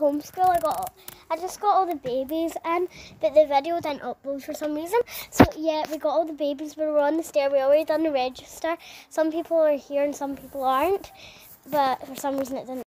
homeschool. I got I just got all the babies in, but the video didn't upload for some reason. So yeah, we got all the babies. We were on the stair. We already done the register. Some people are here and some people aren't, but for some reason it didn't.